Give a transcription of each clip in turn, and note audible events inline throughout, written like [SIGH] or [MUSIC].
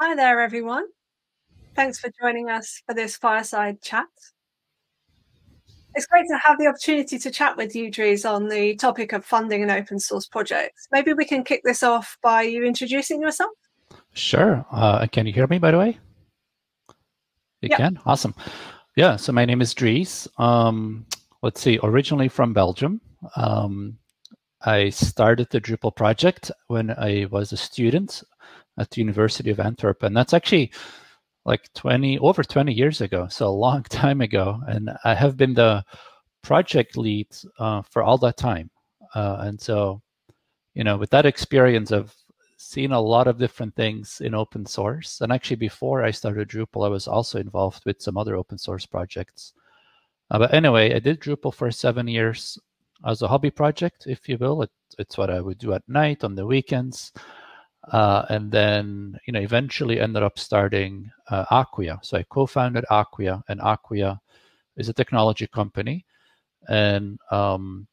Hi there, everyone. Thanks for joining us for this fireside chat. It's great to have the opportunity to chat with you, Dries, on the topic of funding an open source project. Maybe we can kick this off by you introducing yourself. Sure. Uh, can you hear me, by the way? You yep. can? Awesome. Yeah, so my name is Dries. Um, let's see, originally from Belgium. Um, I started the Drupal project when I was a student at the University of Antwerp. And that's actually like 20, over 20 years ago. So a long [LAUGHS] time ago. And I have been the project lead uh, for all that time. Uh, and so, you know, with that experience of seeing a lot of different things in open source. And actually, before I started Drupal, I was also involved with some other open source projects. Uh, but anyway, I did Drupal for seven years as a hobby project, if you will. It, it's what I would do at night on the weekends. Uh, and then, you know, eventually ended up starting uh, Acquia. So I co-founded Acquia, and Acquia is a technology company, and um,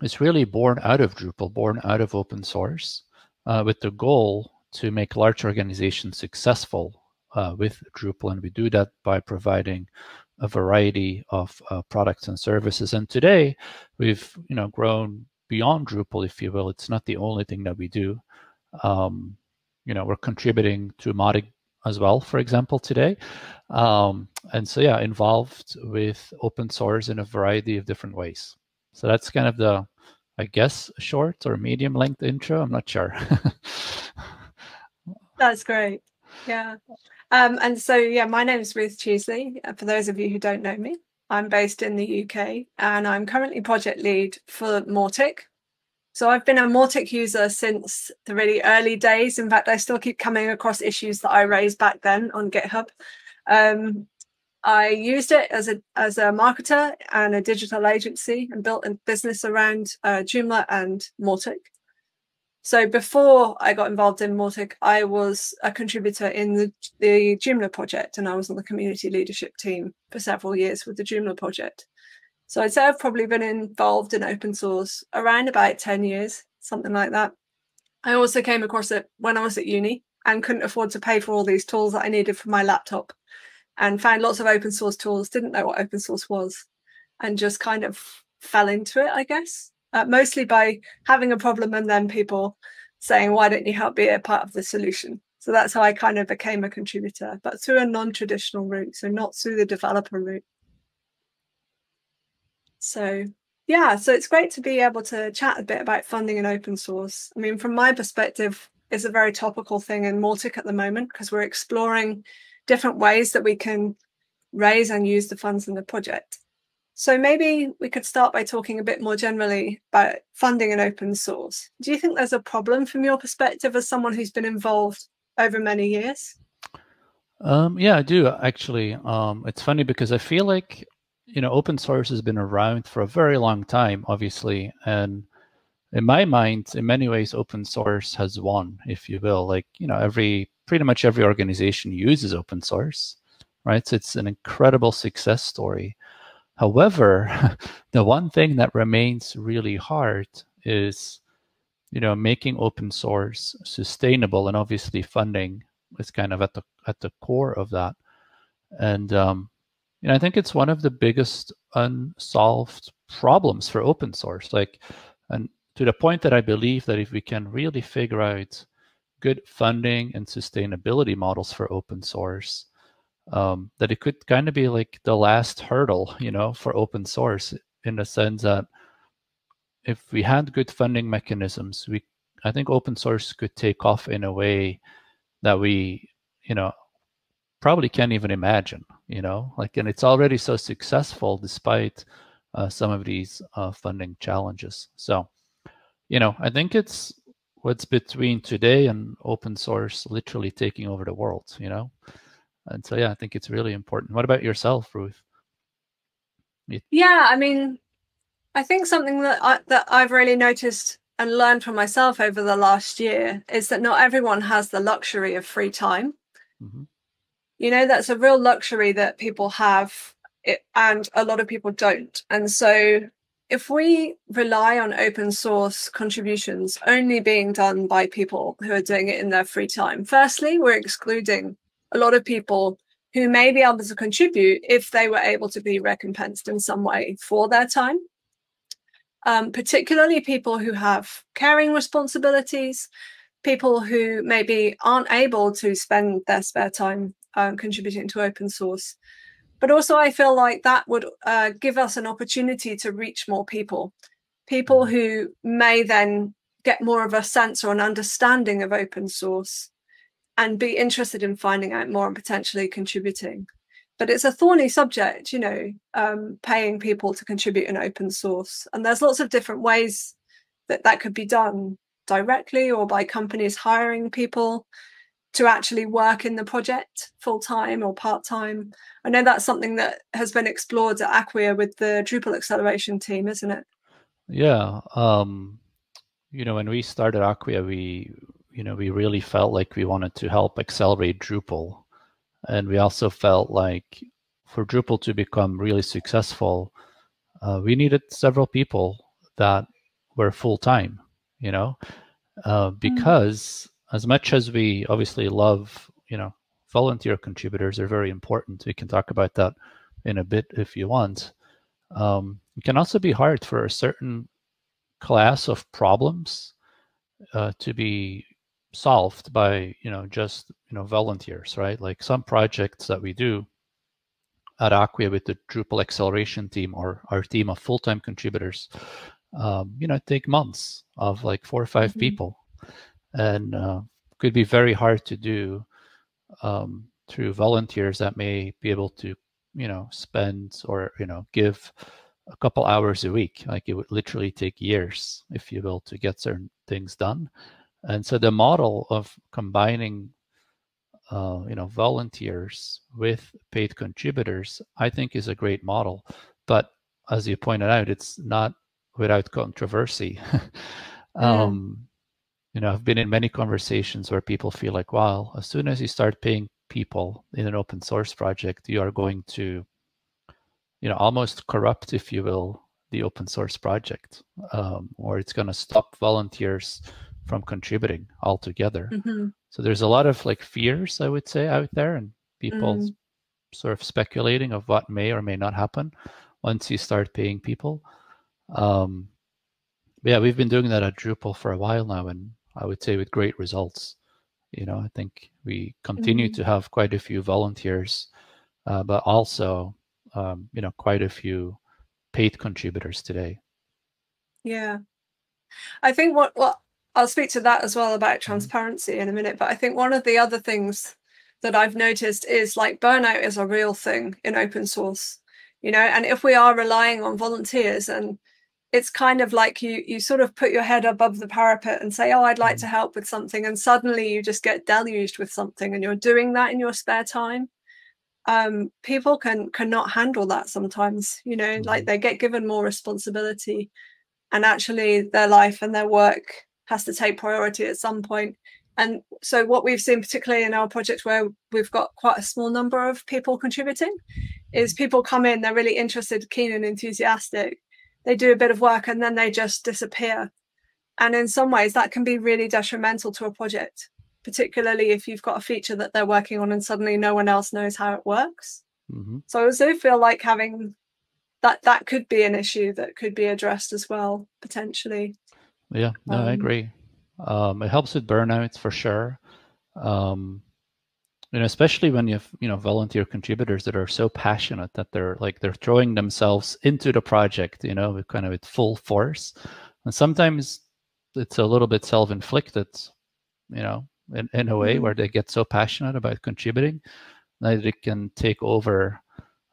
it's really born out of Drupal, born out of open source, uh, with the goal to make large organizations successful uh, with Drupal, and we do that by providing a variety of uh, products and services. And today, we've you know grown beyond Drupal, if you will. It's not the only thing that we do. Um, you know, we're contributing to Mautic as well, for example, today. Um, and so, yeah, involved with open source in a variety of different ways. So that's kind of the, I guess, short or medium length intro. I'm not sure. [LAUGHS] that's great. Yeah. Um, and so, yeah, my name is Ruth Cheesley. Uh, for those of you who don't know me, I'm based in the UK and I'm currently project lead for Mautic, so I've been a Mautic user since the really early days. In fact, I still keep coming across issues that I raised back then on GitHub. Um, I used it as a as a marketer and a digital agency and built a business around uh, Joomla and Mautic. So before I got involved in Mautic, I was a contributor in the, the Joomla project and I was on the community leadership team for several years with the Joomla project. So I'd say I've probably been involved in open source around about 10 years, something like that. I also came across it when I was at uni and couldn't afford to pay for all these tools that I needed for my laptop and found lots of open source tools, didn't know what open source was, and just kind of fell into it, I guess, uh, mostly by having a problem and then people saying, why don't you help be a part of the solution? So that's how I kind of became a contributor, but through a non traditional route, so not through the developer route. So yeah, so it's great to be able to chat a bit about funding and open source. I mean, from my perspective, it's a very topical thing in Mautic at the moment because we're exploring different ways that we can raise and use the funds in the project. So maybe we could start by talking a bit more generally about funding and open source. Do you think there's a problem from your perspective as someone who's been involved over many years? Um, yeah, I do actually. Um, it's funny because I feel like you know, open source has been around for a very long time, obviously. And in my mind, in many ways, open source has won, if you will. Like, you know, every pretty much every organization uses open source, right? So it's an incredible success story. However, [LAUGHS] the one thing that remains really hard is, you know, making open source sustainable, and obviously funding is kind of at the at the core of that. And um, and I think it's one of the biggest unsolved problems for open source. Like, and to the point that I believe that if we can really figure out good funding and sustainability models for open source, um, that it could kind of be like the last hurdle, you know, for open source in the sense that if we had good funding mechanisms, we I think open source could take off in a way that we, you know, probably can't even imagine you know like and it's already so successful despite uh, some of these uh, funding challenges. So you know i think it's what's between today and open source literally taking over the world you know? And so yeah i think it's really important. What about yourself ruth? Yeah i mean i think something that I, that i've really noticed and learned from myself over the last year is that not everyone has the luxury of free time. Mm-hmm you know that's a real luxury that people have it, and a lot of people don't and so if we rely on open source contributions only being done by people who are doing it in their free time, firstly, we're excluding a lot of people who may be able to contribute if they were able to be recompensed in some way for their time. Um, particularly people who have caring responsibilities, people who maybe aren't able to spend their spare time um, contributing to open source but also I feel like that would uh, give us an opportunity to reach more people, people mm-hmm. who may then get more of a sense or an understanding of open source and be interested in finding out more and potentially contributing. But it's a thorny subject, you know, um, paying people to contribute in open source. And there's lots of different ways that that could be done directly or by companies hiring people to actually work in the project full time or part time. I know that's something that has been explored at Acquia with the Drupal acceleration team, isn't it? Yeah. Um, you know, when we started Acquia, we, you know, we really felt like we wanted to help accelerate Drupal. And we also felt like for Drupal to become really successful, uh, we needed several people that were full time, you know, uh, hmm. because as much as we obviously love, you know, volunteer contributors are very important. We can talk about that in a bit if you want. Um, it can also be hard for a certain class of problems uh, to be solved by you know just you know volunteers, right? Like some projects that we do at Acquia with the Drupal acceleration team or our team of full-time contributors, um, you know, take months of like four or 5 mm-hmm. people and uh, could be very hard to do um, through volunteers that may be able to, you know, spend or you know give a couple hours a week. Like it would literally take years, if you will, to get certain things done. And so the model of combining, uh, you know, volunteers with paid contributors, I think, is a great model. But as you pointed out, it's not without controversy. [LAUGHS] um, you know i've been in many conversations where people feel like wow as soon as you start paying people in an open source project you are going to you know almost corrupt if you will the open source project um, or it's going to stop volunteers from contributing altogether mm-hmm. so there's a lot of like fears i would say out there and people mm. sort of speculating of what may or may not happen once you start paying people um, yeah we've been doing that at drupal for a while now and I would say with great results. You know, I think we continue mm-hmm. to have quite a few volunteers, uh, but also, um, you know, quite a few paid contributors today. Yeah, I think what what I'll speak to that as well about mm-hmm. transparency in a minute. But I think one of the other things that I've noticed is like burnout is a real thing in open source, you know, and if we are relying on volunteers and it's kind of like you you sort of put your head above the parapet and say oh i'd like to mm. help with something and suddenly you just get deluged with something and you're doing that in your spare time um, people can cannot handle that sometimes you know mm-hmm. like they get given more responsibility and actually their life and their work has to take priority at some point and so what we've seen particularly in our project where we've got quite a small number of people contributing is mm-hmm. people come in they're really interested keen and enthusiastic they do a bit of work and then they just disappear. And in some ways, that can be really detrimental to a project, particularly if you've got a feature that they're working on and suddenly no one else knows how it works. Mm-hmm. So I also feel like having that that could be an issue that could be addressed as well potentially. Yeah, no, um, I agree. Um, it helps with burnouts for sure. Um, you know especially when you have you know volunteer contributors that are so passionate that they're like they're throwing themselves into the project you know kind of with full force. And sometimes it's a little bit self-inflicted you know in, in a way mm-hmm. where they get so passionate about contributing that it can take over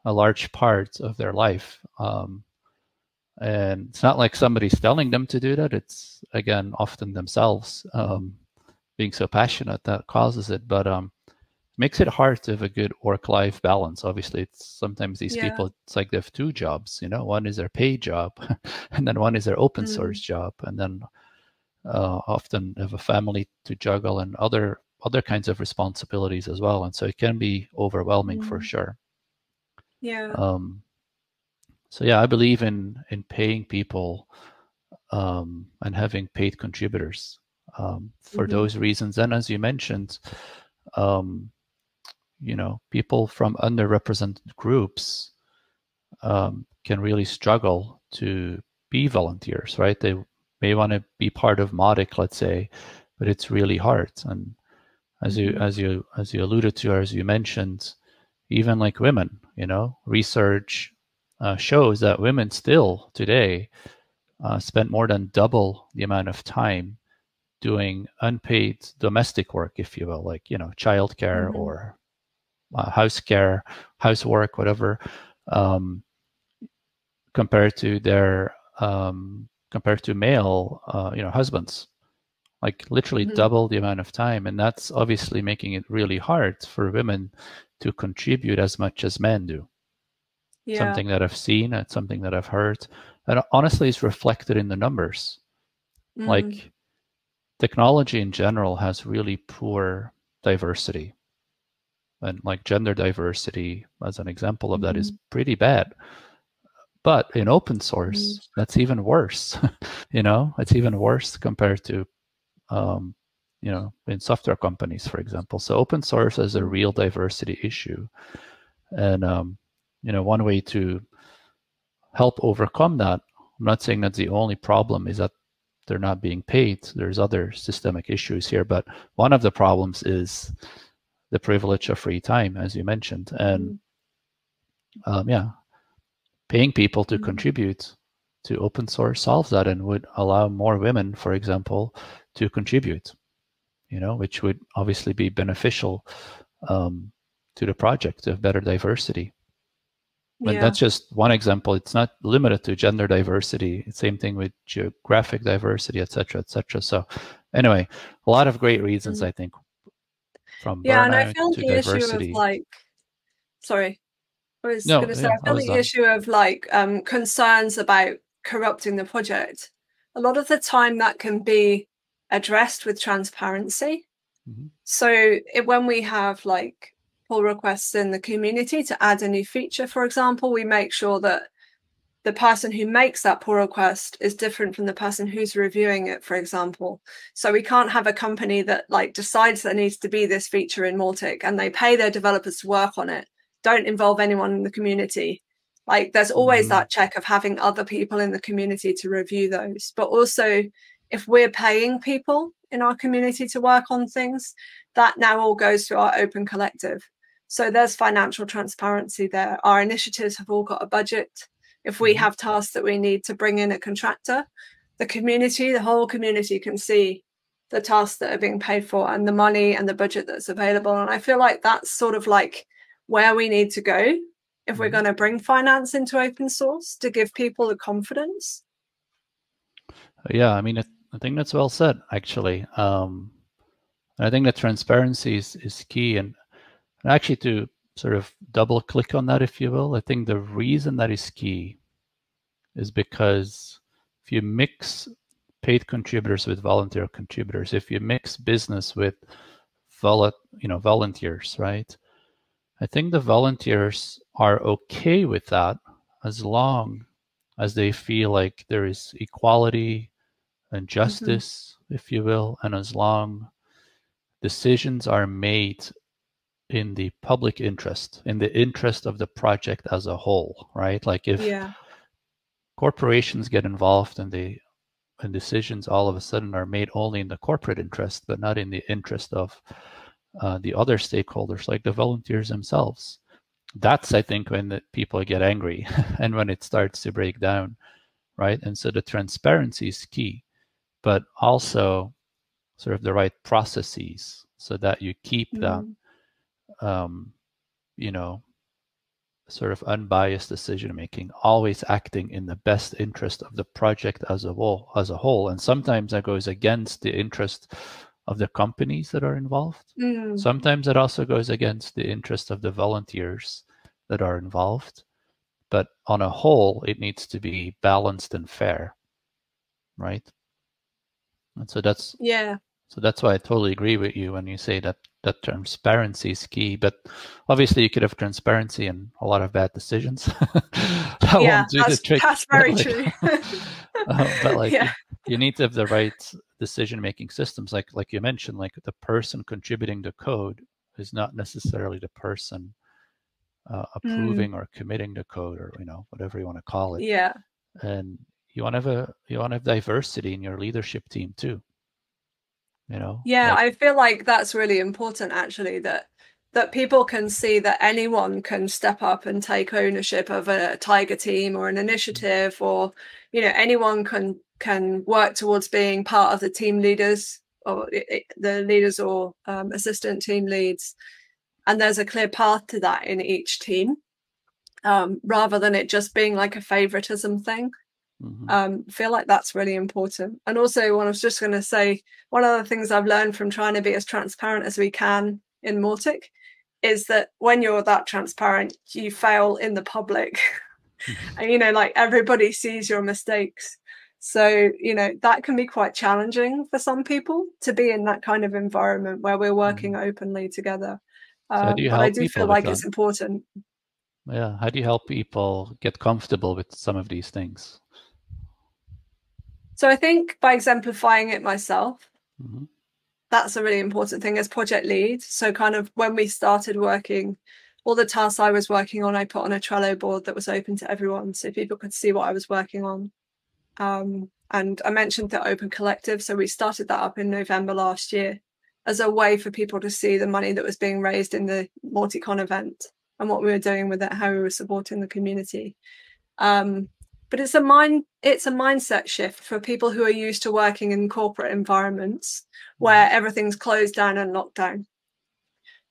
a large part of their life um, and it's not like somebody's telling them to do that. It's again often themselves um, being so passionate that causes it. But um, makes it hard to have a good work-life balance. Obviously, it's sometimes these yeah. people it's like they have two jobs. You know, one is their paid job, [LAUGHS] and then one is their open mm. source job, and then uh, often have a family to juggle and other other kinds of responsibilities as well. And so it can be overwhelming mm. for sure. Yeah. Um, so yeah, I believe in in paying people um, and having paid contributors um, for mm-hmm. those reasons. And as you mentioned, um, you know, people from underrepresented groups um, can really struggle to be volunteers, right? They may want to be part of Mautic let's say, but it's really hard. And as you mm-hmm. as you as you alluded to, or as you mentioned, even like women, you know, research uh, shows that women still today uh, spend more than double the amount of time doing unpaid domestic work, if you will, like you know, childcare mm-hmm. or uh, house care, housework, whatever, um, compared to their um, compared to male, uh, you know, husbands, like literally mm-hmm. double the amount of time, and that's obviously making it really hard for women to contribute as much as men do. Yeah. Something that I've seen, it's something that I've heard, and honestly, it's reflected in the numbers. Mm-hmm. Like technology in general has really poor diversity and like gender diversity as an example of that mm-hmm. is pretty bad. But in open source mm-hmm. that's even worse [LAUGHS] you know? It's even worse compared to um, you know in software companies for example. So open source is a real diversity issue. And um, you know one way to help overcome that i'm not saying that's the only problem is that they're not being paid. There's other systemic issues here but one of the problems is the privilege of free time, as you mentioned, and mm-hmm. um, yeah, paying people to mm-hmm. contribute to open source solves that and would allow more women, for example, to contribute. You know, which would obviously be beneficial um, to the project of better diversity. But yeah. that's just one example. It's not limited to gender diversity. Same thing with geographic diversity, etc., etc. So, anyway, a lot of great reasons mm-hmm. I think from yeah, and I feel the diversity. issue of like, sorry, I was no, going to say, yeah, I feel the done. issue of like um, concerns about corrupting the project. A lot of the time, that can be addressed with transparency. Mm-hmm. So it, when we have like pull requests in the community to add a new feature, for example, we make sure that the person who makes that pull request is different from the person who's reviewing it, for example. So we can't have a company that like decides there needs to be this feature in Mautic and they pay their developers to work on it, don't involve anyone in the community. Like there's always mm-hmm. that check of having other people in the community to review those. But also if we're paying people in our community to work on things, that now all goes to our open collective. So there's financial transparency there. Our initiatives have all got a budget if we mm-hmm. have tasks that we need to bring in a contractor, the community, the whole community can see the tasks that are being paid for and the money and the budget that's available. And I feel like that's sort of like where we need to go if we're mm-hmm. going to bring finance into open source to give people the confidence. Yeah, I mean, I think that's well said, actually. Um, I think that transparency is, is key. And actually, to sort of double click on that, if you will. I think the reason that is key is because if you mix paid contributors with volunteer contributors, if you mix business with vol- you know volunteers, right? I think the volunteers are okay with that as long as they feel like there is equality and mm-hmm. justice, mm-hmm. if you will, and as long decisions are made in the public interest, in the interest of the project as a whole, right? Like if yeah. corporations get involved and they and decisions all of a sudden are made only in the corporate interest, but not in the interest of uh, the other stakeholders, like the volunteers themselves. That's, I think, when the people get angry [LAUGHS] and when it starts to break down, right? And so the transparency is key, but also sort of the right processes so that you keep mm. that um, you know, sort of unbiased decision making, always acting in the best interest of the project as a whole. As a whole, and sometimes that goes against the interest of the companies that are involved. Mm. Sometimes it also goes against the interest of the volunteers that are involved. But on a whole, it needs to be balanced and fair, right? And so that's yeah. So that's why I totally agree with you when you say that that transparency is key. But obviously, you could have transparency and a lot of bad decisions. [LAUGHS] that yeah, that's, that's very but [LAUGHS] like, true. uh, [LAUGHS] but like, yeah. you, you, need to have the right decision-making systems. Like, like you mentioned, like the person contributing the code is not necessarily the person uh, hmm. approving mm. or committing the code, or you know, whatever you want to call it. Yeah. And you want to have a you want to have diversity in your leadership team too you know? Yeah like, i feel like that's really important actually that that people can see that anyone can step up and take ownership of a tiger team or an initiative or you know anyone can can work towards being part of the team leaders or the leaders or um, assistant team leads. And there's a clear path to that in each team um, rather than it just being like a favoritism thing Mm-hmm. Um, feel like that's really important. And also, what I was just going to say, one of the things I've learned from trying to be as transparent as we can in Mautic is that when you're that transparent, you fail in the public. [LAUGHS] And, you know, like everybody sees your mistakes. So, you know, that can be quite challenging for some people to be in that kind of environment where we're working mm-hmm. openly together. Um, so but I do feel like that? it's important. Yeah. How do you help people get comfortable with some of these things? So I think by exemplifying it myself, mm-hmm. that's a really important thing as project lead. So kind of when we started working, all the tasks I was working on, I put on a Trello board that was open to everyone, so people could see what I was working on. Um, and I mentioned the Open Collective, so we started that up in November last year as a way for people to see the money that was being raised in the MautiCon event and what we were doing with it, how we were supporting the community. Um, but it's a mind it's a mindset shift for people who are used to working in corporate environments where mm-hmm. everything's closed down and locked down.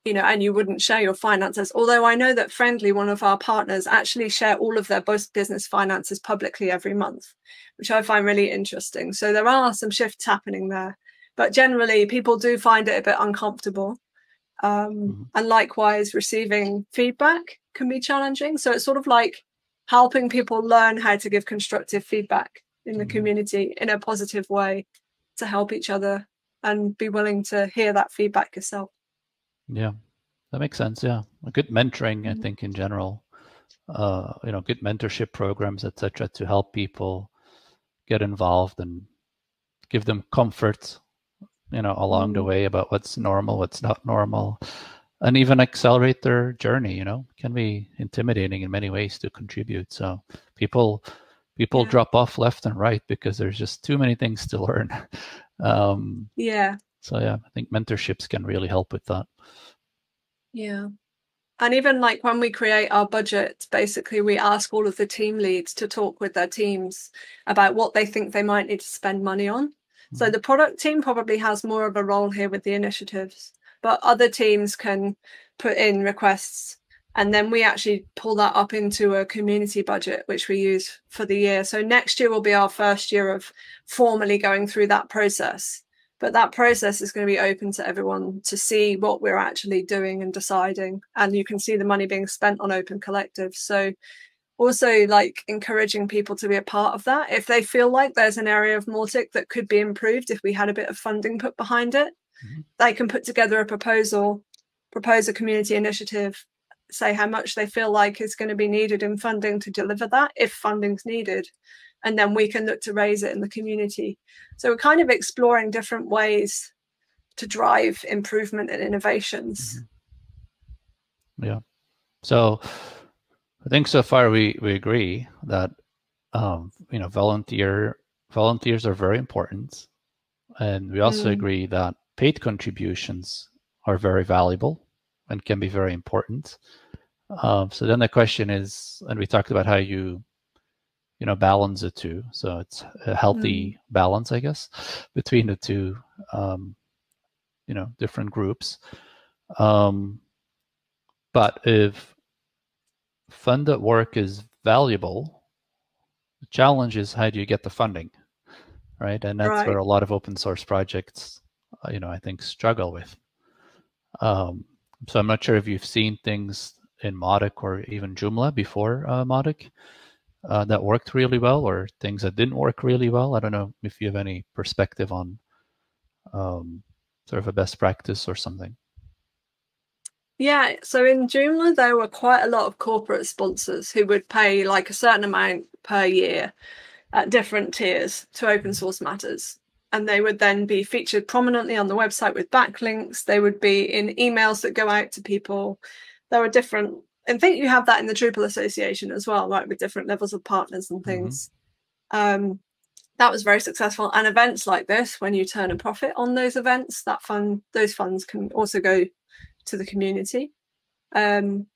You know and you wouldn't share your finances. Although i know that friendly one of our partners actually share all of their business finances publicly every month which i find really interesting. So there are some shifts happening there. But generally people do find it a bit uncomfortable. Um, mm-hmm. and likewise receiving feedback can be challenging. So it's sort of like helping people learn how to give constructive feedback in the mm-hmm. community in a positive way to help each other and be willing to hear that feedback yourself. Yeah, that makes sense. Yeah, a good mentoring, mm-hmm. I think, in general, uh, you know, good mentorship programs, etc., to help people get involved and give them comfort, you know, along mm-hmm. the way about what's normal, what's not normal, and even accelerate their journey you know? Can be intimidating in many ways to contribute so people people yeah. drop off left and right because there's just too many things to [LAUGHS] learn. Um yeah. so yeah i think mentorships can really help with that. Yeah. And even like when we create our budget basically we ask all of the team leads to talk with their teams about what they think they might need to spend money on. Mm-hmm. so the product team probably has more of a role here with the initiatives but other teams can put in requests. And then we actually pull that up into a community budget which we use for the year. So next year will be our first year of formally going through that process. But that process is going to be open to everyone to see what we're actually doing and deciding. And you can see the money being spent on open collective. So also like encouraging people to be a part of that. If they feel like there's an area of Mautic that could be improved if we had a bit of funding put behind it mm-hmm. they can put together a proposal, propose a community initiative, say how much they feel like is going to be needed in funding to deliver that, if funding's needed. And then we can look to raise it in the community. So we're kind of exploring different ways to drive improvement and innovations. Mm-hmm. Yeah. So I think so far we, we agree that um, you know volunteer volunteers are very important, and we also mm. agree that paid contributions are very valuable and can be very important. Um, so then the question is, and we talked about how you, you know, balance the two. So it's a healthy mm. balance, I guess, [LAUGHS] between the two, um, you know, different groups. Um, but if funded work is valuable, the challenge is how do you get the funding, right? And that's right. where a lot of open source projects you know, I think struggle with. Um, so I'm not sure if you've seen things in Mautic or even Joomla before uh, Mautic uh, that worked really well, or things that didn't work really well. I don't know if you have any perspective on um, sort of a best practice or something. Yeah, so in Joomla there were quite a lot of corporate sponsors who would pay like a certain amount per year at different tiers to open source matters. And they would then be featured prominently on the website with backlinks. They would be in emails that go out to people. There are different, I think you have that in the Drupal Association as well, right, with different levels of partners and mm-hmm. things. Mm-hmm. Um, that was very successful. And events like this, when you turn a profit on those events, that fund, those funds can also go to the community. Um,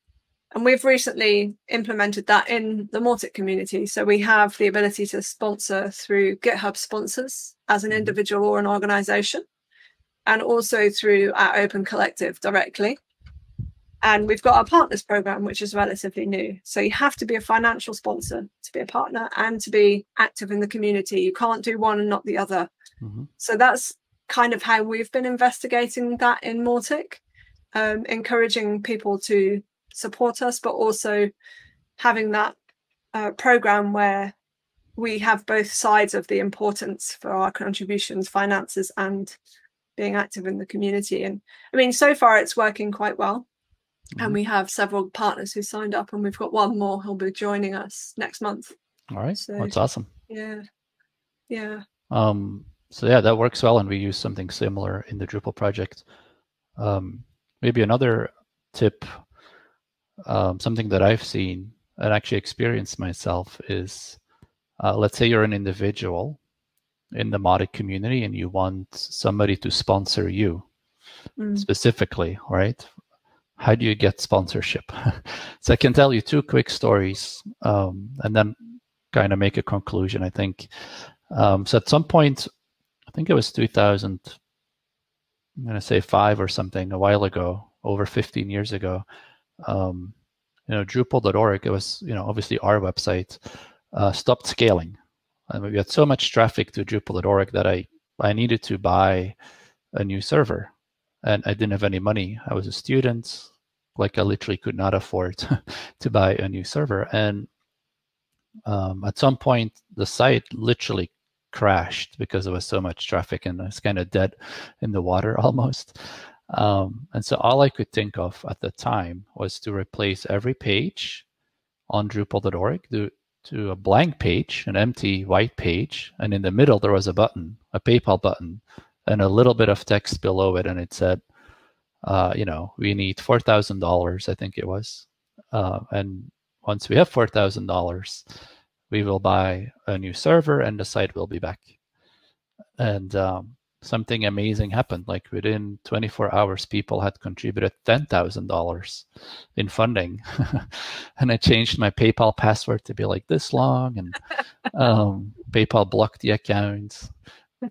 and we've recently implemented that in the Mautic community. So we have the ability to sponsor through GitHub sponsors as an mm-hmm. individual or an organization, and also through our Open Collective directly. And we've got our partners program, which is relatively new. So you have to be a financial sponsor to be a partner and to be active in the community. You can't do one and not the other. Mm-hmm. So that's kind of how we've been investigating that in Mautic, um, encouraging people to support us, but also having that uh, program where we have both sides of the importance for our contributions, finances, and being active in the community. And I mean, so far it's working quite well. Mm-hmm. And we have several partners who signed up, and we've got one more who'll be joining us next month. All right, so, that's awesome. Yeah, yeah. Um, so yeah, that works well, and we use something similar in the Drupal project. Um, maybe another tip um, something that I've seen and actually experienced myself is uh, let's say you're an individual in the Mautic community and you want somebody to sponsor you mm. specifically, right? How do you get sponsorship? [LAUGHS] so I can tell you two quick stories um, and then kind of make a conclusion, I think. Um, so at some point, I think it was 2000, I'm going to say five or something, a while ago, over 15 years ago, um, you know, Drupal.org, it was, you know, obviously our website, uh, stopped scaling. And we had so much traffic to Drupal.org that I, I needed to buy a new server. And I didn't have any money. I was a student, like I literally could not afford [LAUGHS] to buy a new server. And um, at some point, the site literally crashed because there was so much traffic and it's kind of dead in the water [LAUGHS] almost. Um, and so all I could think of at the time was to replace every page on Drupal.org to, to a blank page, an empty white page. And in the middle, there was a button, a PayPal button, and a little bit of text below it. And it said, uh, you know, we need $4,000, I think it was. Uh, and once we have $4,000, we will buy a new server and the site will be back. And um, something amazing happened. Like within 24 hours, people had contributed $10,000 in funding. [LAUGHS] and I changed my PayPal password to be like this long. And [LAUGHS] um, PayPal blocked the account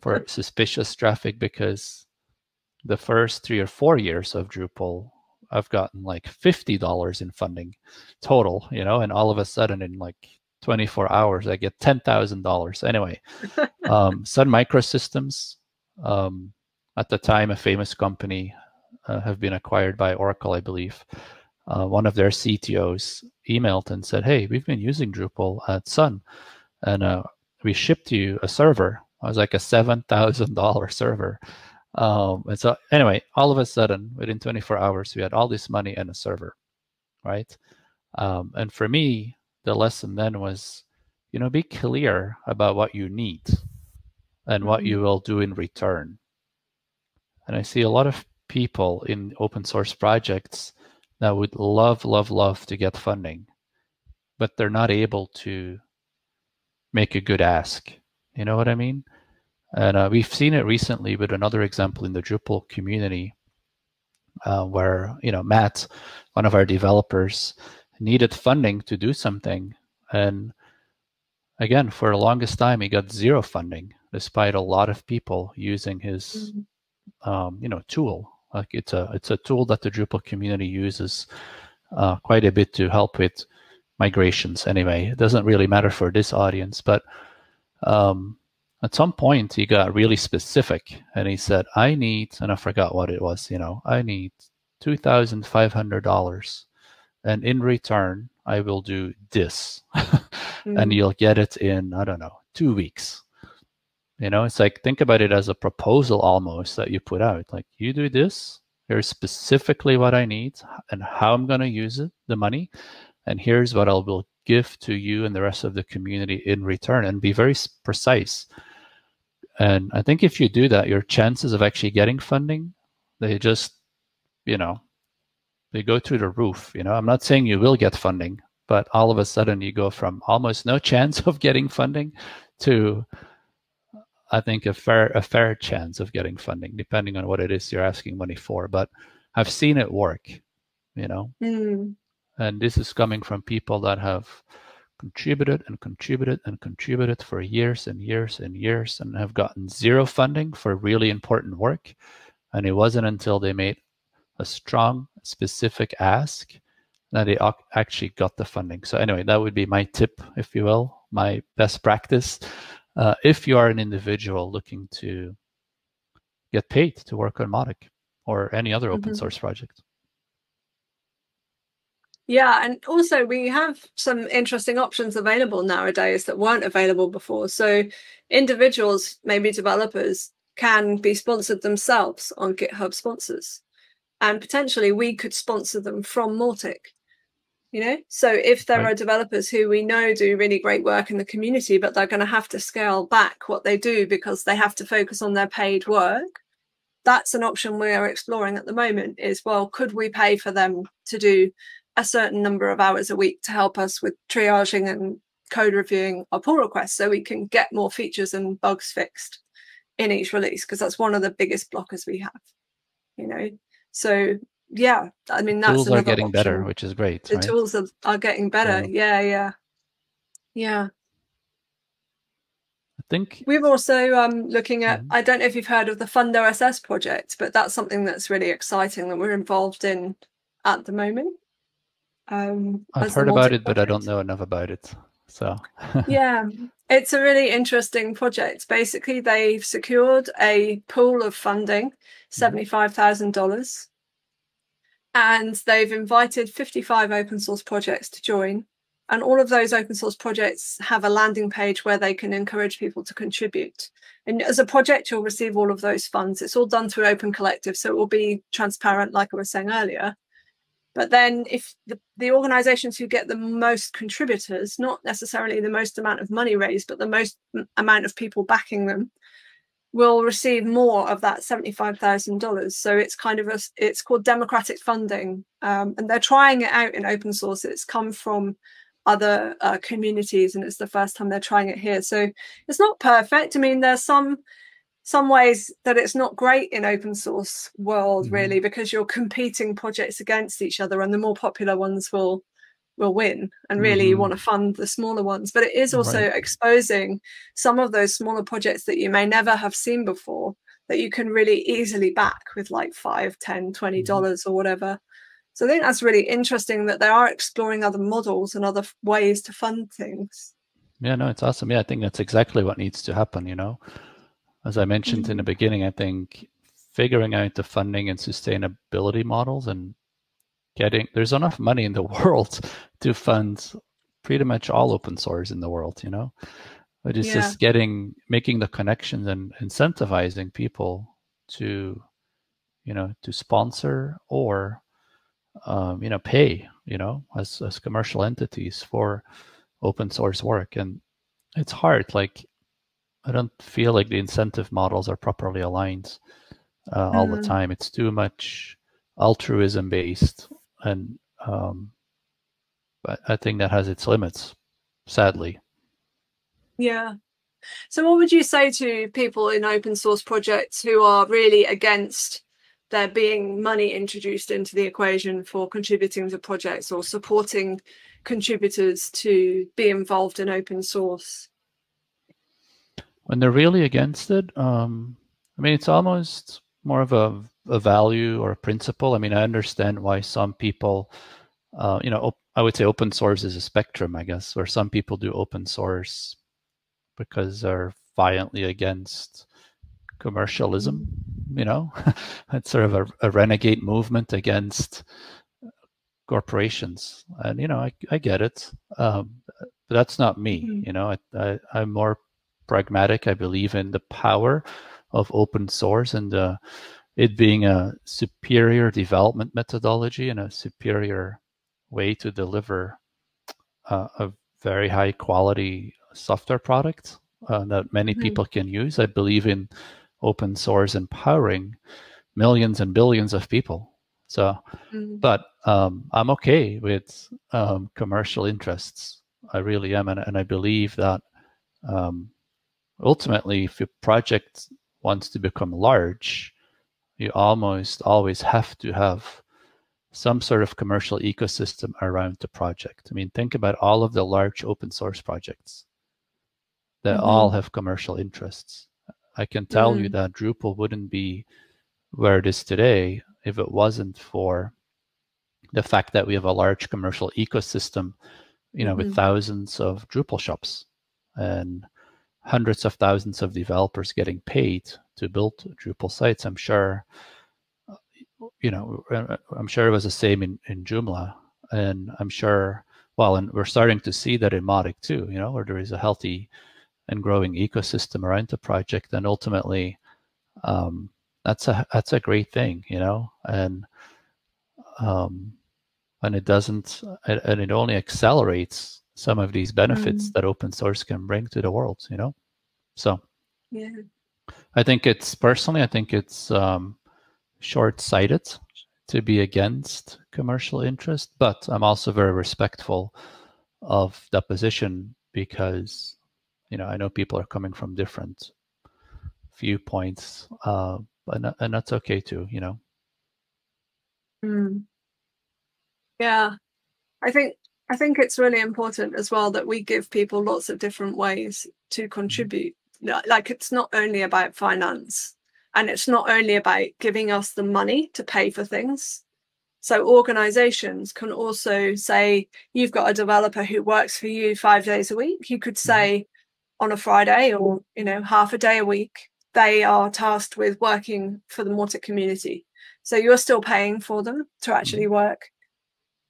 for [LAUGHS] suspicious traffic because the first three or four years of Drupal, I've gotten like $50 in funding total, you know, and all of a sudden in like 24 hours, I get $10,000. Anyway, um, Sun Microsystems um, at the time a famous company uh, have been acquired by Oracle, I believe. Uh, one of their CTOs emailed and said, "Hey, we've been using Drupal at Sun, and uh, we shipped you a server. It was like a seven thousand dollar [LAUGHS] server." Um, and so, anyway, all of a sudden, within 24 hours, we had all this money and a server, right? Um, and for me, the lesson then was, you know, be clear about what you need and what you mm-hmm. will do in return. And I see a lot of people in open source projects that would love, love, love to get funding, but they're not able to make a good ask. You know what I mean? And uh, we've seen it recently with another example in the Drupal community, uh, where you know Matt, one of our developers, needed funding to do something, and again, for the longest time, he got zero funding despite a lot of people using his mm-hmm. um, you know tool. Like it's a it's a tool that the Drupal community uses uh, quite a bit to help with migrations. Anyway, it doesn't really matter for this audience, but um, at some point he got really specific and he said, "I need," and I forgot what it was. You know, I need two thousand five hundred dollars, and in return I will do this, [LAUGHS] mm-hmm. and you'll get it in I don't know two weeks you know, it's like think about it as a proposal almost that you put out. Like you do this, Here's specifically what I need and how I'm going to use it, the money, and here's what I will give to you and the rest of the community in return, and be very precise. And I think if you do that, your chances of actually getting funding, they just, you know, they go through the roof. You know, I'm not saying you will get funding, but all of a sudden you go from almost no [LAUGHS] chance of getting funding to I think a fair a fair chance of getting funding, depending on what it is you're asking money for. But I've seen it work, you know. Mm. And this is coming from people that have contributed and contributed and contributed for years and years and years and have gotten zero funding for really important work. And it wasn't until they made a strong, specific ask that they actually got the funding. So, anyway, that would be my tip, if you will, my best practice uh, if you are an individual looking to get paid to work on Mautic or any other open mm-hmm. source project. Yeah, and also we have some interesting options available nowadays that weren't available before. So individuals, maybe developers, can be sponsored themselves on GitHub sponsors. And potentially we could sponsor them from Mautic you know? So if there right. are developers who we know do really great work in the community but they're going to have to scale back what they do because they have to focus on their paid work that's an option we are exploring at the moment is well could we pay for them to do a certain number of hours a week to help us with triaging and code reviewing our pull requests so we can get more features and bugs fixed in each release? Because that's one of the biggest blockers we have you know? So yeah i mean that's tools are getting option. better which is great the right? tools are, are getting better yeah. yeah yeah yeah i think we're also um, looking at mm-hmm. i don't know if you've heard of the FundOSS project but that's something that's really exciting that we're involved in at the moment um, i've heard about it project. but i don't know enough about it so [LAUGHS] yeah it's a really interesting project basically they've secured a pool of funding mm-hmm. $75000 and they've invited 55 open source projects to join. And all of those open source projects have a landing page where they can encourage people to contribute. And as a project, you'll receive all of those funds. It's all done through Open Collective, so it will be transparent, like I was saying earlier. But then, if the, the organizations who get the most contributors, not necessarily the most amount of money raised, but the most amount of people backing them, will receive more of that $75,000. So it's kind of a, it's called democratic funding. Um, and they're trying it out in open source. It's come from other uh, communities and it's the first time they're trying it here. So it's not perfect. I mean, there's some, some ways that it's not great in open source world mm-hmm. really, because you're competing projects against each other and the more popular ones will will win and really mm-hmm. you want to fund the smaller ones but it is also right. exposing some of those smaller projects that you may never have seen before that you can really easily back with like 5 10 20 mm-hmm. dollars mm-hmm. or whatever so i think that's really interesting that they are exploring other models and other ways to fund things yeah no it's awesome yeah i think that's exactly what needs to happen you know as i mentioned mm-hmm. in the mm-hmm. beginning i think figuring out the funding and sustainability models and getting there's enough money in the [LAUGHS] world to fund pretty much all open source in the world you know but it's yeah. just getting making the connections and incentivizing people to you know to sponsor or um, you know pay you know as as commercial entities for open source work and it's hard like i don't feel like the incentive models are properly aligned uh, mm. all the mm. time it's too much altruism based and um, but I think that has its limits, sadly. Yeah. So, what would you say to people in open source projects who are really against there being money introduced into the equation for contributing to projects or supporting contributors to be involved in open source? When they're really against it, um, I mean, it's almost more of a a value or a principle. I mean, I understand why some people, uh, you know, op- I would say open source is a spectrum, I guess, where some people do open source because they're violently against commercialism. You know, [LAUGHS] it's sort of a, a, renegade movement against corporations, and you know, I, I get it, um, but that's not me. Mm-hmm. You know, I, I, I'm more pragmatic. I believe in the power of open source and the it being a superior development methodology and a superior way to deliver uh, a very high quality software product uh, that many mm-hmm. people can use. I believe in open source empowering millions and billions of people. So, mm-hmm. but um, I'm okay with um, commercial interests. I really am, and, and I believe that um, ultimately, if your project wants to become large, you almost always have to have some sort of commercial ecosystem around the project. I mean, think about all of the large open source projects that mm-hmm. all have commercial interests. I can tell mm-hmm. you that Drupal wouldn't be where it is today if it wasn't for the fact that we have a large commercial ecosystem, you know, mm-hmm. with thousands of Drupal shops and hundreds of thousands of developers getting paid to build Drupal sites. I'm sure, you know, I'm sure it was the same in, in Joomla. And I'm sure, well, and we're starting to see that in Mautic too, you know, where there is a healthy and growing ecosystem around the project. And ultimately, um, that's a that's a great thing, you know, and um, and it doesn't, and it only accelerates some of these benefits mm. that open source can bring to the world, you know. So, yeah, I think it's personally, I think it's um, short-sighted to be against commercial interest, but I'm also very respectful of the position because you know I know people are coming from different viewpoints, uh, and and that's okay too, you know. Mm. Yeah, I think I think it's really important as well that we give people lots of different ways to mm-hmm. contribute. Like it's not only about finance, and it's not only about giving us the money to pay for things. So organizations can also say, you've got a developer who works for you five days a week. You could mm-hmm. say on a Friday or, you know, half a day a week, they are tasked with working for the Mautic community. So you're still paying for them to actually mm-hmm. work,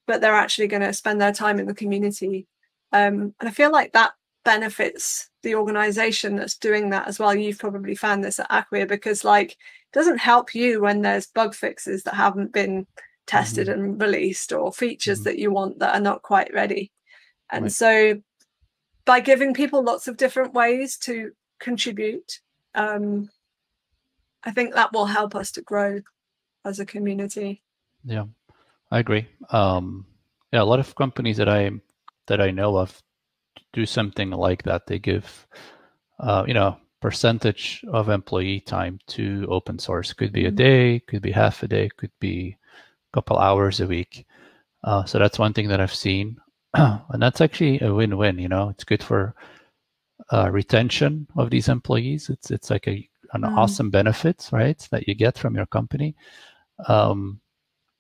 but they're actually going to spend their time in the community. Um, and I feel like that benefits the organization that's doing that as well. You've probably found this at Acquia because like it doesn't help you when there's bug fixes that haven't been tested mm-hmm. and released or features mm-hmm. that you want that are not quite ready. And right. so by giving people lots of different ways to contribute, um, I think that will help us to grow as a community. Yeah, I agree. Um, yeah, a lot of companies that I that I know of do something like that. They give, uh, you know, percentage of employee time to open source. Could be a mm-hmm. day, could be half a day, could be a couple hours a week. Uh, so that's one thing that I've seen, [CLEARS THROAT] and that's actually a win-win. You know, it's good for uh, retention of these employees. It's it's like a an mm. awesome benefit, right, that you get from your company. Um,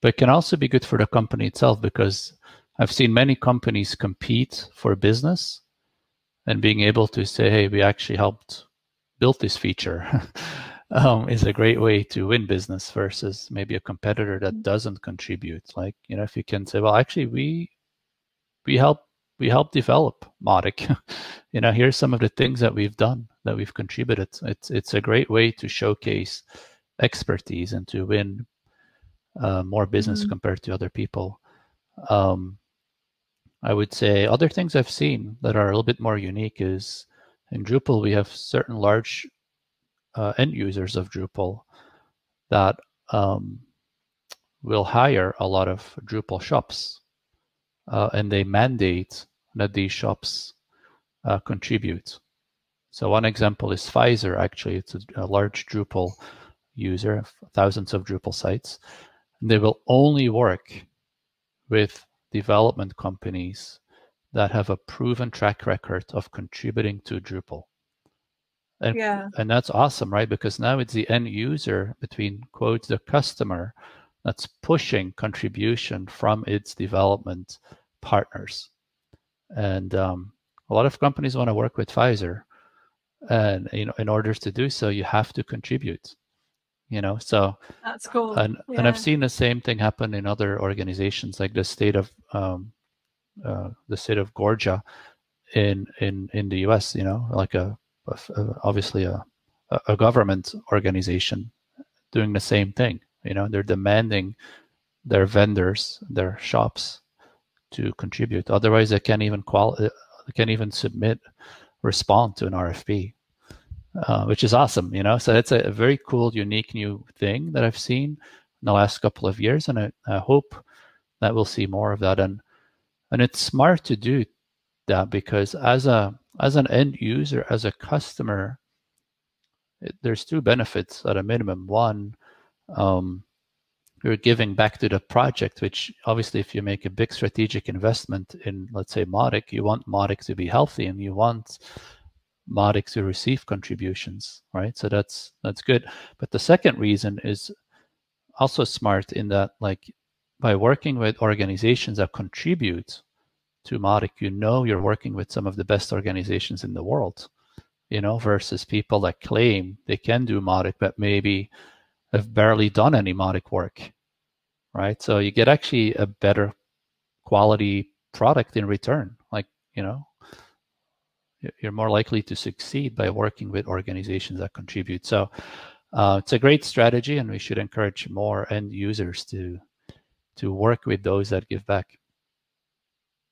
but it can also be good for the company itself because I've seen many companies compete for business and being able to say, hey, we actually helped build this feature [LAUGHS] um, is a great way to win business versus maybe a competitor that mm. doesn't contribute. Like, you know, if you can say, well, actually, we we help we help develop Mautic. [LAUGHS] you know, here's some of the things that we've done that we've contributed. It's it's a great way to showcase expertise and to win uh, more business mm-hmm. compared to other people. Um, I would say other things I've seen that are a little bit more unique is in Drupal we have certain large uh, end users of Drupal that um, will hire a lot of Drupal shops, uh, and they mandate that these shops uh, contribute. So one example is Pfizer. Actually, it's a, a large Drupal user, thousands of Drupal sites. They will only work with development companies that have a proven track record of contributing to Drupal. And, yeah. and that's awesome, right? Because now it's the end user between quotes the customer that's pushing contribution from its development partners. And um, a lot of companies want to work with Pfizer, and you know, in order to do so, you have to contribute. You know, so that's cool. And yeah. and I've seen the same thing happen in other organizations, like the state of um, uh, the state of Georgia in in in the U.S. You know, like a, a obviously a a government organization doing the same thing. You know, they're demanding their vendors, their shops to contribute. Otherwise, they can't even qual uh, they can't even submit, respond to an RFP, uh, which is awesome. You know, so it's a, a, very cool, unique new thing that I've seen in the last couple of years, and I, I hope that we'll see more of that. And and it's smart to do that because as a as an end user, as a customer, it, there's two benefits at a minimum. One, um, you're giving back to the project, which obviously, if you make a big strategic investment in, let's say, Mautic, you want Mautic to be healthy and you want Mautic to receive contributions, right? So that's that's good. But the second reason is also smart in that, like, by working with organizations that contribute to Mautic, you know you're working with some of the best organizations in the world, you know, versus people that claim they can do Mautic but maybe have barely done any Mautic work, right? So you get actually a better quality product in return. Like, you know, you're more likely to succeed by working with organizations that contribute. So uh, it's a great strategy, and we should encourage more end users to to work with those that give back.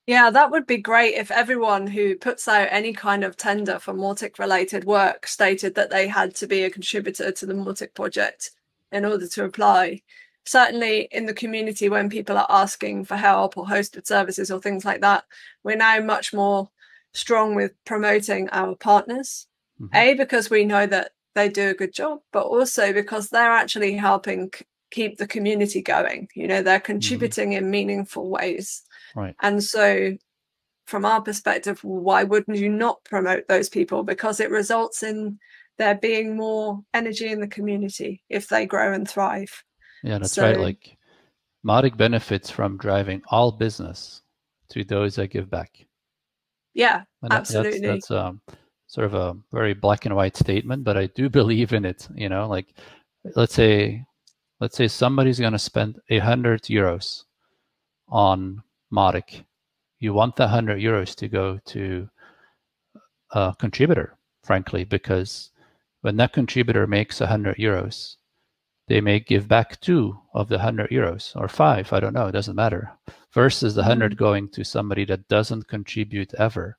Yeah, that would be great if everyone who puts out any kind of tender for Mautic related work stated that they had to be a contributor to the Mautic project in order to apply. Certainly in the community, when people are asking for help or hosted services or things like that, we're now much more strong with promoting our partners. Mm-hmm. A, because we know that they do a good job, but also because they're actually helping keep the community going. You know, they're mm-hmm. contributing mm-hmm. in meaningful ways. Right. And so from our perspective, why wouldn't you not promote those people? Because it results in there being more energy in the community if they grow and thrive. Yeah, that's so, right. Like Mautic benefits from driving all business to those that give back. Yeah, and absolutely. That's, that's um, sort of a very black and white statement, but I do believe in it. You know, like let's say, let's say somebody's going to spend a hundred euros on Mautic. You want the hundred euros to go to a contributor, frankly, because when that contributor makes a 100 euros, they may give back two of the 100 euros or five, I don't know, it doesn't matter, versus the 100 mm-hmm. going to somebody that doesn't contribute ever,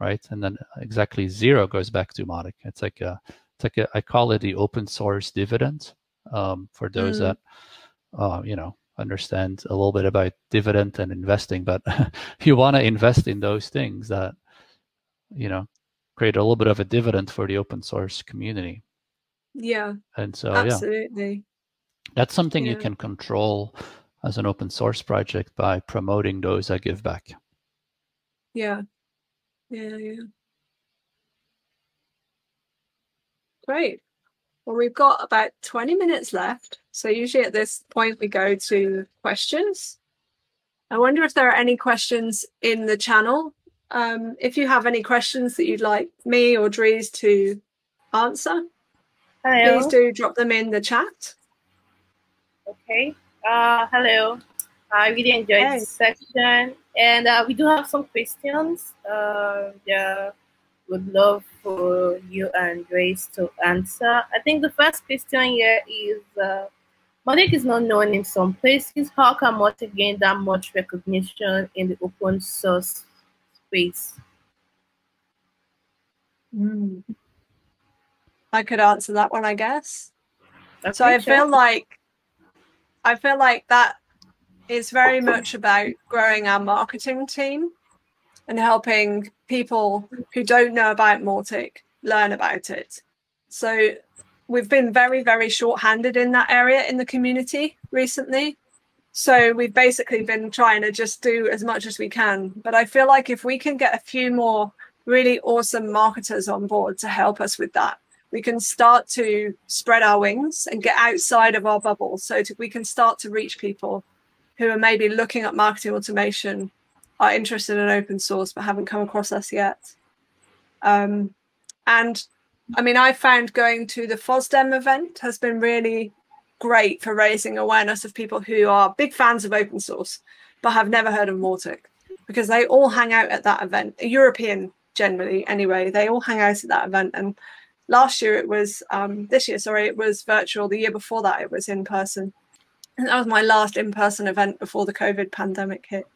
right? And then exactly zero goes back to Mautic. It's like a, it's like a, I call it the open source dividend um, for those mm. that, uh, you know, understand a little bit about dividend and investing, but [LAUGHS] you want to invest in those things that, you know, create a little bit of a dividend for the open source community. Yeah. And so absolutely. Yeah, that's something yeah. you can control as an open source project by promoting those that give back. Yeah. Yeah, yeah. Great. Well, we've got about 20 minutes left. So usually at this point we go to questions. I wonder if there are any questions in the channel um, if you have any questions that you'd like me or Dries to answer, hello. please do drop them in the chat. Okay. Uh, hello. I really enjoyed hey. this section. And uh, we do have some questions. Uh, yeah, would love for you and Grace to answer. I think the first question here is uh, Mautic is not known in some places. How can Mautic gain that much recognition in the open source space? Mm. I could answer that one, I guess. Okay, so I sure. feel like I feel like that is very much about growing our marketing team and helping people who don't know about Mautic learn about it. So we've been very, very short-handed in that area in the community recently. So we've basically been trying to just do as much as we can. But I feel like if we can get a few more really awesome marketers on board to help us with that, we can start to spread our wings and get outside of our bubble. So to, we can start to reach people who are maybe looking at marketing automation, are interested in open source, but haven't come across us yet. Um, and I mean, I found going to the FOSDEM event has been really great for raising awareness of people who are big fans of open source but have never heard of Mautic because they all hang out at that event, European generally anyway. They all hang out at that event and last year it was um, this year sorry it was virtual. The year before that it was in person. And that was my last in-person event before the covid pandemic hit.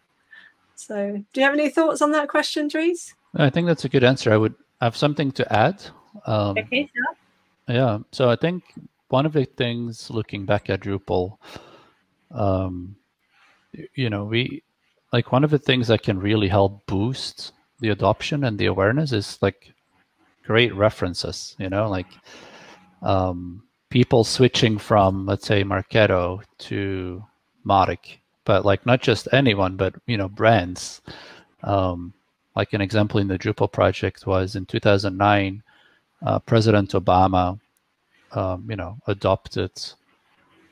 So do you have any thoughts on that question Dries? i think that's a good answer. I would have something to add. Um, okay sure. yeah so i think one of the things looking back at drupal um, you know we like one of the things that can really help boost the adoption and the awareness is like great references, you know, like um, people switching from, let's say, Marketo to Mautic, but like not just anyone, but, you know, brands. Um, like an example in the Drupal project was in 2009, uh, President Obama, um, you know, adopted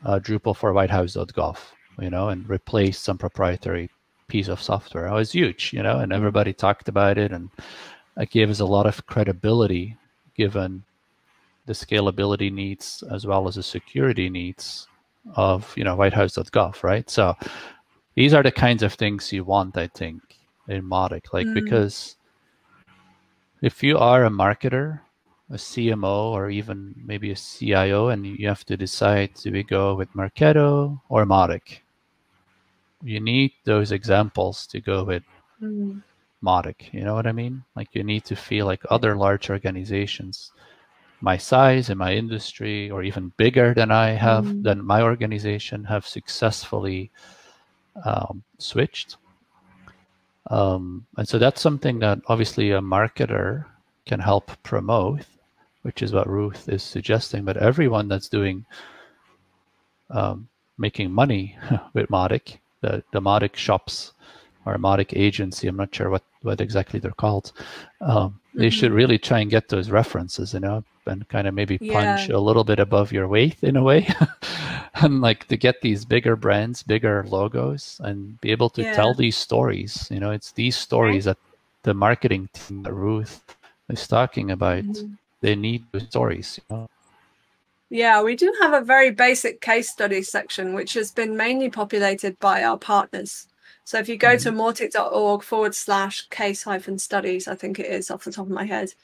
uh, Drupal for WhiteHouse.gov, you know, and replaced some proprietary piece of software. It was huge, you know, and everybody talked about it and it gave us a lot of credibility given the scalability needs as well as the security needs of you know whitehouse.gov right so these are the kinds of things you want i think in mautic like mm. because if you are a marketer a cmo or even maybe a cio and you have to decide do we go with marketo or mautic you need those examples to go with mm. Mautic. You know what I mean? Like you need to feel like other large organizations, my size in my industry, or even bigger than I have, mm. than my organization, have successfully um, switched. Um, and so that's something that obviously a marketer can help promote, which is what Ruth is suggesting. But everyone that's doing um, making money [LAUGHS] with Mautic, the, the Mautic shops or Mautic agency, I'm not sure what what exactly they're called. Um, mm-hmm. They should really try and get those references, you know, and kind of maybe punch yeah. a little bit above your weight in a way, [LAUGHS] and like to get these bigger brands, bigger logos, and be able to yeah. tell these stories. You know, it's these stories that the marketing team that Ruth is talking about. Mm-hmm. They need the stories. You know? Yeah, we do have a very basic case study section, which has been mainly populated by our partners. So if you go to mm-hmm. mautic.org forward slash case hyphen studies, I think it is off the top of my head,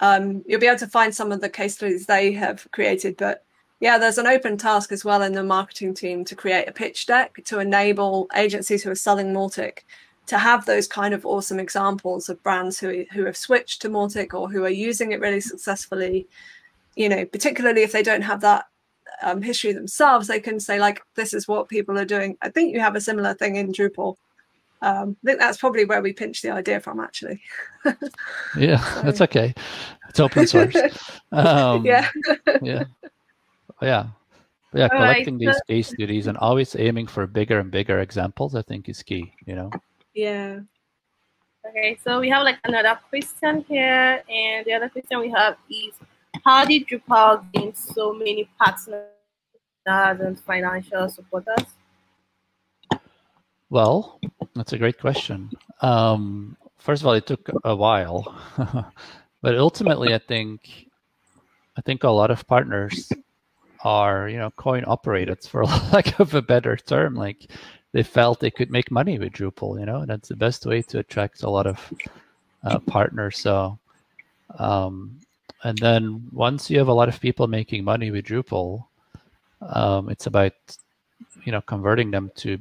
um, you'll be able to find some of the case studies they have created. But yeah, there's an open task as well in the marketing team to create a pitch deck to enable agencies who are selling Mautic to have those kind of awesome examples of brands who, who have switched to Mautic or who are using it really successfully. You know, particularly if they don't have that um, history themselves, they can say like, "This is what people are doing." I think you have a similar thing in Drupal um, I think that's probably where we pinched the idea from, actually. [LAUGHS] yeah, so. [LAUGHS] that's okay. It's open source. [LAUGHS] Um, yeah. yeah. Yeah. But yeah, collecting right. these case studies and always aiming for bigger and bigger examples, I think, is key. You know. Yeah. Okay, so we have like another question here, and the other question we have is, how did Drupal gain so many partners and financial supporters? Well, that's a great question. Um, first of all, it took a while, [LAUGHS] but ultimately, I think, I think a lot of partners are, you know, coin operated for [LAUGHS] lack of a better term. Like they felt they could make money with Drupal. You know, that's the best way to attract a lot of uh, partners. So, um, and then once you have a lot of people making money with Drupal, um, it's about you know converting them to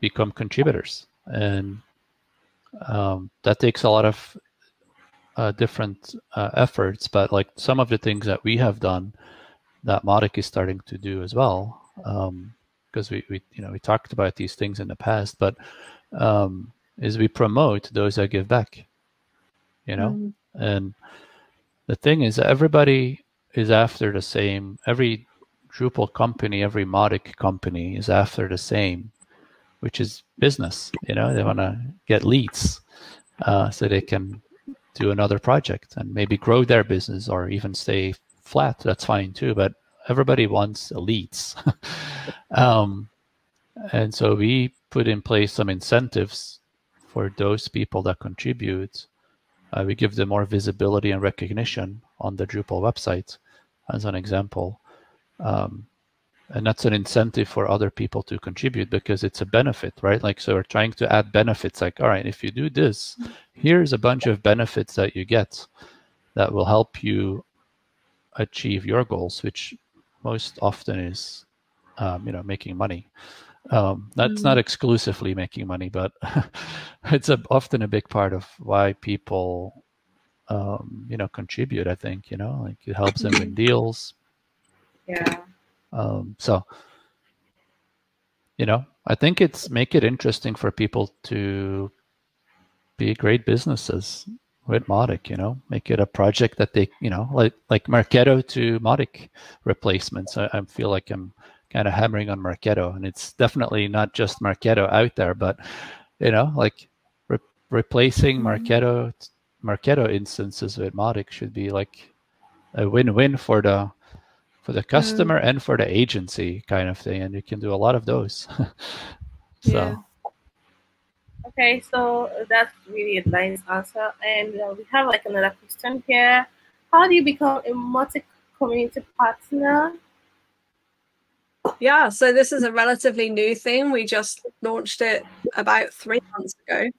become contributors. And um, that takes a lot of uh, different uh, efforts but like some of the things that we have done that Mautic is starting to do as well because um, we, we you know we talked about these things in the past but um, is we promote those that give back you know? Mm. and the thing is everybody is after the same. Every Drupal company every Mautic company is after the same which is business. You know, they want to get leads uh, so they can do another project and maybe grow their business or even stay flat. That's fine too. But everybody wants leads. [LAUGHS] um, and so we put in place some incentives for those people that contribute. Uh, we give them more visibility and recognition on the Drupal website, as an example. Um, and that's an incentive for other people to contribute because it's a benefit right like so we're trying to add benefits like all right if you do this here's a bunch of benefits that you get that will help you achieve your goals, which most often is, um, you know, making money. Um, that's mm. not exclusively making money, but [LAUGHS] it's a, often a big part of why people, um, you know, contribute. I think you know, like it helps them win [CLEARS THROAT] deals. Yeah. Um, so, you know, I think it's make it interesting for people to be great businesses with Mautic, you know, make it a project that they, you know, like like Marketo to Mautic replacements. I, I feel like I'm kind of hammering on Marketo, and it's definitely not just Marketo out there, but you know, like re replacing mm-hmm. Marketo Marketo instances with Mautic should be like a win-win for the for the customer mm. and for the agency kind of thing, and you can do a lot of those. [LAUGHS] so. Yeah. Okay, so that's really a nice answer. And uh, we have like another question here. How do you become a Mautic community partner? Yeah, so this is a relatively new thing. We just launched it about three months ago.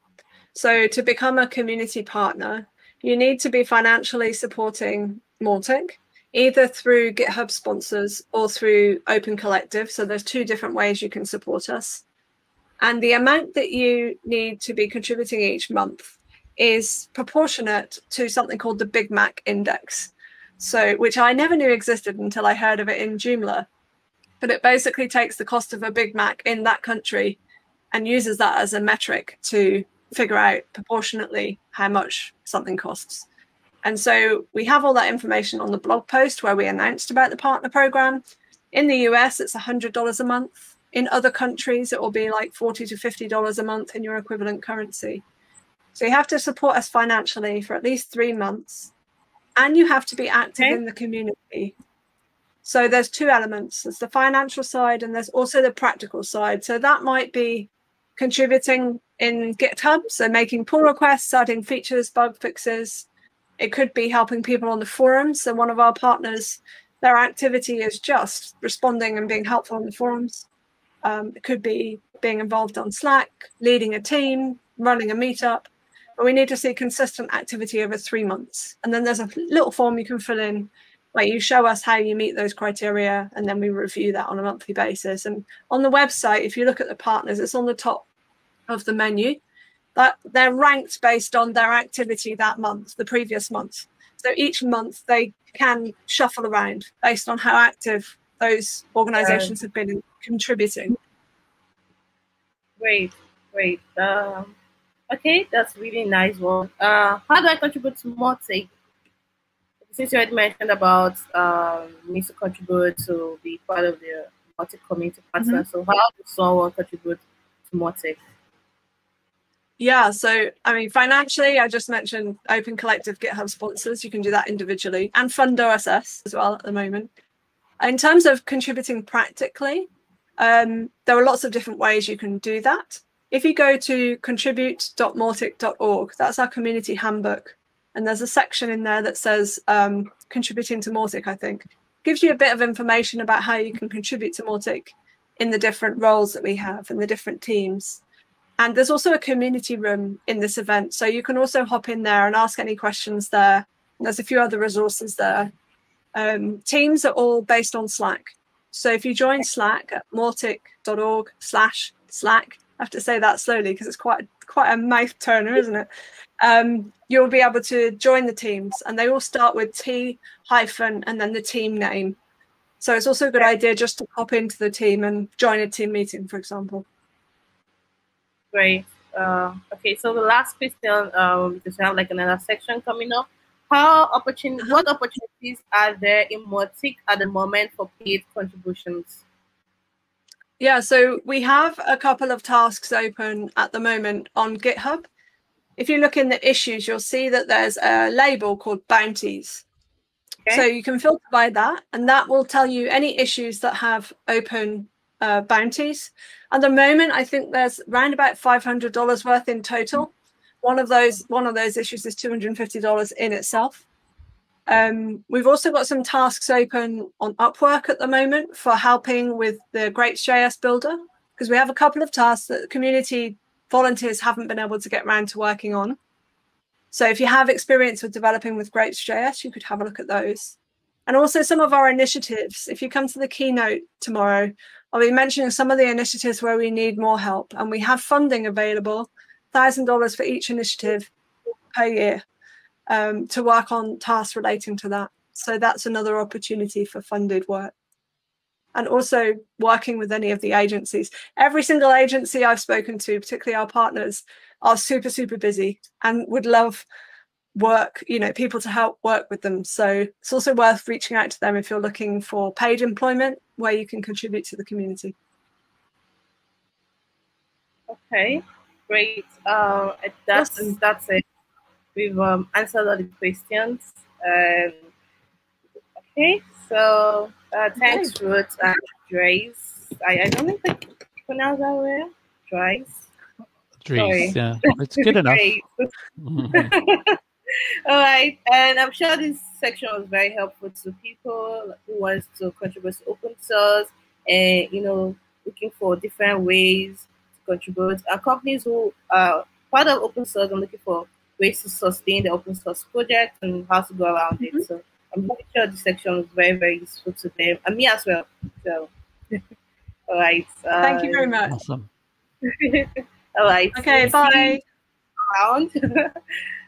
So to become a community partner, you need to be financially supporting Mautic, either through GitHub sponsors or through Open Collective. So there's two different ways you can support us. And the amount that you need to be contributing each month is proportionate to something called the Big Mac Index. So, which I never knew existed until I heard of it in Joomla. But it basically takes the cost of a Big Mac in that country and uses that as a metric to figure out proportionately how much something costs. And so we have all that information on the blog post where we announced about the partner program. In the US, it's $100 a month. In other countries, it will be like 40 to $50 a month in your equivalent currency. So you have to support us financially for at least three months. And you have to be active okay. in the community. So there's two elements. There's the financial side and there's also the practical side. So that might be contributing in GitHub, so making pull requests, adding features, bug fixes. It could be helping people on the forums. So one of our partners, their activity is just responding and being helpful on the forums. Um, it could be being involved on Slack, leading a team, running a meetup. But we need to see consistent activity over three months. And then there's a little form you can fill in where you show us how you meet those criteria, and then we review that on a monthly basis. And on the website, if you look at the partners, it's on the top of the menu. That they're ranked based on their activity that month, the previous month. So each month they can shuffle around based on how active those organizations have been contributing. Great, great. Um, okay, that's really nice one. Uh, how do I contribute to Mautic? Since you had mentioned about um, needs to contribute to be part of the Mautic community partner, mm-hmm. so how does someone contribute to Mautic? Yeah, so I mean, financially, I just mentioned Open Collective GitHub sponsors. You can do that individually and FundOSS as well at the moment. In terms of contributing practically, um, there are lots of different ways you can do that. If you go to contribute.mautic.org, that's our community handbook. And there's a section in there that says um, contributing to Mautic, I think. Gives you a bit of information about how you can contribute to Mautic in the different roles that we have and the different teams. And there's also a community room in this event. So you can also hop in there and ask any questions there. And there's a few other resources there um, teams are all based on Slack. So if you join Slack at mautic.org slash Slack, I have to say that slowly because it's quite quite a mouth turner, isn't it? Um, you'll be able to join the teams, and they all start with T hyphen and then the team name. So it's also a good idea just to pop into the team and join a team meeting, for example. Great. Uh, okay, so the last question, um, because we have like another section coming up how opportunity what opportunities are there in Mautic at the moment for paid contributions? Yeah, so we have a couple of tasks open at the moment on GitHub. If you look in the issues, you'll see that there's a label called bounties. Okay. So you can filter by that, and that will tell you any issues that have open uh, bounties. At the moment, I think there's around about $500 worth in total one of those one of those issues is $250 in itself. Um, we've also got some tasks open on Upwork at the moment for helping with the Grapes.js builder because we have a couple of tasks that community volunteers haven't been able to get around to working on. So if you have experience with developing with Grapes.js, you could have a look at those. and also some of our initiatives. If you come to the keynote tomorrow, I'll be mentioning some of the initiatives where we need more help, and we have funding available, thousand dollars for each initiative per year, um, to work on tasks relating to that. So that's another opportunity for funded work. And also working with any of the agencies. Every single agency I've spoken to, particularly our partners, are super, super busy and would love work, you know, people to help work with them. So it's also worth reaching out to them if you're looking for paid employment where you can contribute to the community. Okay, great. Uh, that's awesome. that's it. We've um, answered all the questions. Um, okay, so uh, thanks, okay. Ruth and Dries. I, I don't think I pronounce that well. Dries. Dries, yeah, [LAUGHS] it's good enough. [LAUGHS] All right, and I'm sure this section was very helpful to people who wants to contribute to open source and you know looking for different ways to contribute. Our companies who are part of open source and looking for ways to sustain the open source project and how to go around mm-hmm. it. So I'm pretty sure this section was very very useful to them and me as well. So [LAUGHS] all right. Uh, Thank you very much. Awesome. [LAUGHS] all right. Okay. bye. Around. [LAUGHS]